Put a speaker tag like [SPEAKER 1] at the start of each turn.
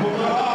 [SPEAKER 1] Come on.